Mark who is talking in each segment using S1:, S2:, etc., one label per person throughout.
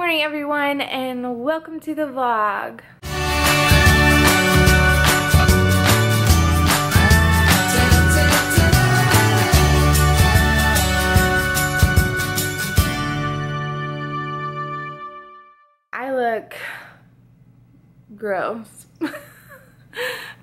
S1: morning everyone and welcome to the vlog. I look gross.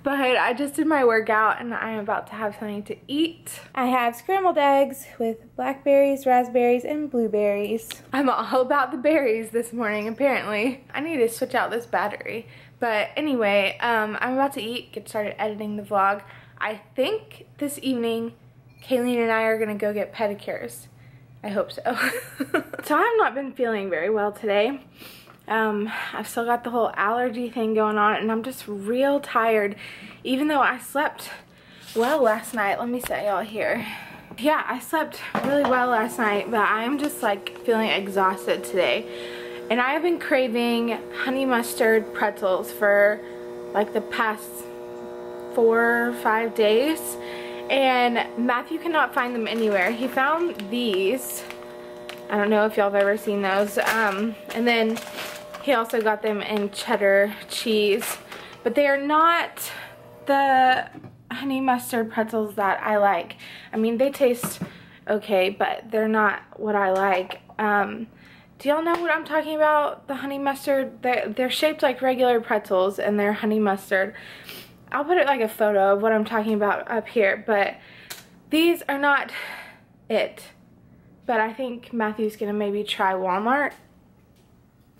S1: but I just did my workout and I'm about to have something to eat. I have scrambled eggs with blackberries, raspberries, and blueberries. I'm all about the berries this morning apparently. I need to switch out this battery. But anyway, um, I'm about to eat, get started editing the vlog. I think this evening Kayleen and I are gonna go get pedicures. I hope so. so I've not been feeling very well today. Um, I've still got the whole allergy thing going on and I'm just real tired even though I slept well last night. Let me set y'all here. Yeah, I slept really well last night but I'm just like feeling exhausted today. And I have been craving honey mustard pretzels for like the past four or five days and Matthew cannot find them anywhere. He found these. I don't know if y'all have ever seen those. Um, and then he also got them in cheddar cheese. But they are not the honey mustard pretzels that I like. I mean, they taste okay, but they're not what I like. Um, do y'all know what I'm talking about? The honey mustard, they're, they're shaped like regular pretzels and they're honey mustard. I'll put it like a photo of what I'm talking about up here, but these are not it. But I think Matthew's gonna maybe try Walmart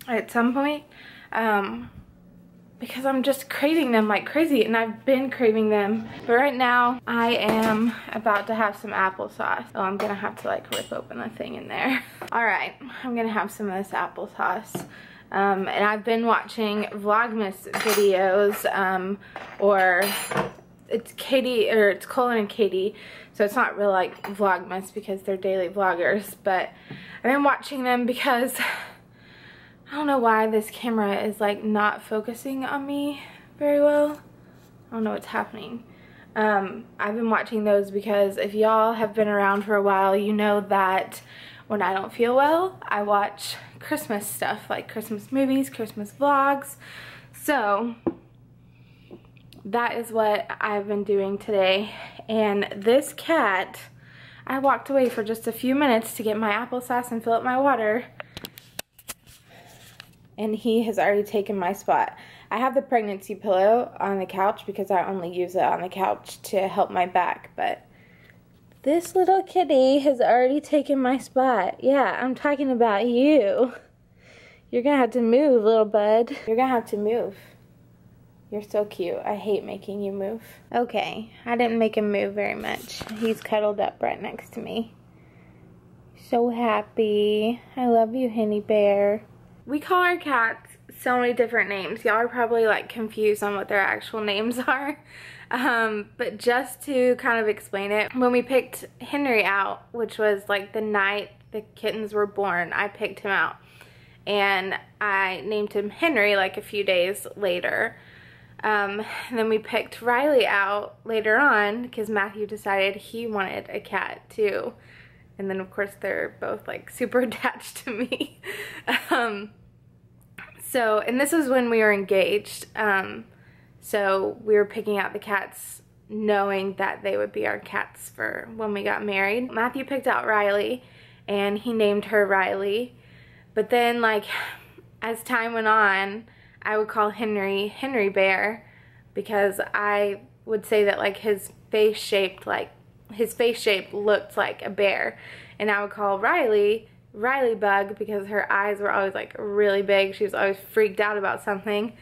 S1: at some point um, because I'm just craving them like crazy and I've been craving them. But right now I am about to have some applesauce. Oh, I'm gonna have to like rip open the thing in there. All right, I'm gonna have some of this applesauce. Um, and I've been watching Vlogmas videos um, or it's Katie or it's Colin and Katie so it's not real like Vlogmas because they're daily vloggers but I've been watching them because I don't know why this camera is like not focusing on me very well. I don't know what's happening. Um, I've been watching those because if y'all have been around for a while, you know that when I don't feel well, I watch Christmas stuff like Christmas movies, Christmas vlogs. So that is what I've been doing today. And this cat, I walked away for just a few minutes to get my applesauce and fill up my water and he has already taken my spot. I have the pregnancy pillow on the couch because I only use it on the couch to help my back, but this little kitty has already taken my spot. Yeah, I'm talking about you. You're gonna have to move, little bud. You're gonna have to move. You're so cute. I hate making you move. Okay, I didn't make him move very much. He's cuddled up right next to me. So happy. I love you, Henny Bear we call our cats so many different names. Y'all are probably like confused on what their actual names are. Um, but just to kind of explain it, when we picked Henry out, which was like the night the kittens were born, I picked him out. And I named him Henry like a few days later. Um, and then we picked Riley out later on because Matthew decided he wanted a cat too. And then of course they're both like super attached to me. um, so, and this was when we were engaged. Um, so we were picking out the cats knowing that they would be our cats for when we got married. Matthew picked out Riley and he named her Riley. But then like as time went on, I would call Henry Henry Bear because I would say that like his face shaped like his face shape looked like a bear. And I would call Riley Riley Bug because her eyes were always like really big. She was always freaked out about something.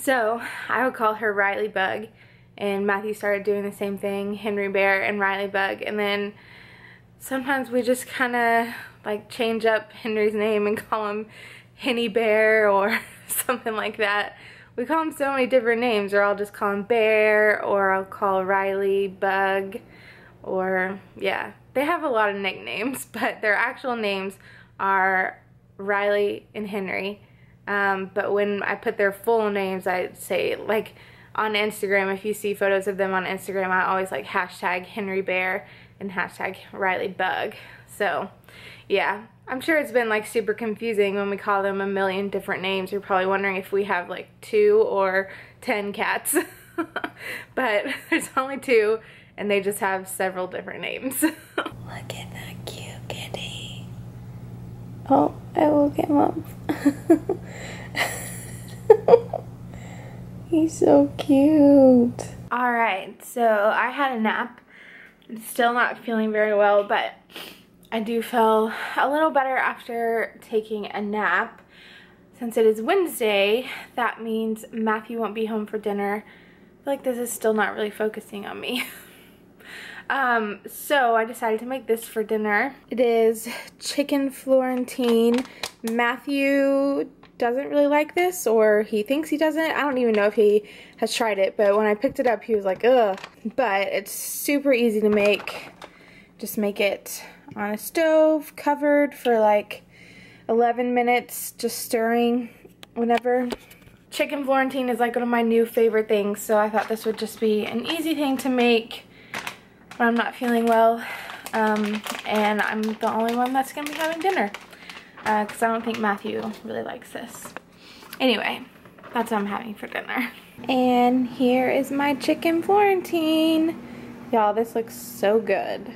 S1: So I would call her Riley Bug and Matthew started doing the same thing, Henry Bear and Riley Bug. And then sometimes we just kind of like change up Henry's name and call him Henny Bear or something like that. We call him so many different names or I'll just call him Bear or I'll call Riley Bug or yeah they have a lot of nicknames, but their actual names are Riley and Henry. Um, but when I put their full names, I say like on Instagram, if you see photos of them on Instagram, I always like hashtag Henry Bear and hashtag Riley Bug. So, yeah. I'm sure it's been like super confusing when we call them a million different names. You're probably wondering if we have like two or ten cats. but there's only two and they just have several different names. Look at that cute kitty. Oh, I will get him He's so cute. All right, so I had a nap. I'm still not feeling very well, but I do feel a little better after taking a nap. Since it is Wednesday, that means Matthew won't be home for dinner. I feel like this is still not really focusing on me. um, so I decided to make this for dinner. It is chicken Florentine. Matthew doesn't really like this or he thinks he doesn't. I don't even know if he has tried it, but when I picked it up, he was like, ugh. But it's super easy to make. Just make it on a stove, covered for like 11 minutes, just stirring whenever. Chicken Florentine is like one of my new favorite things, so I thought this would just be an easy thing to make when I'm not feeling well. Um, and I'm the only one that's going to be having dinner because uh, I don't think Matthew really likes this. Anyway, that's what I'm having for dinner. And here is my chicken Florentine. Y'all, this looks so good.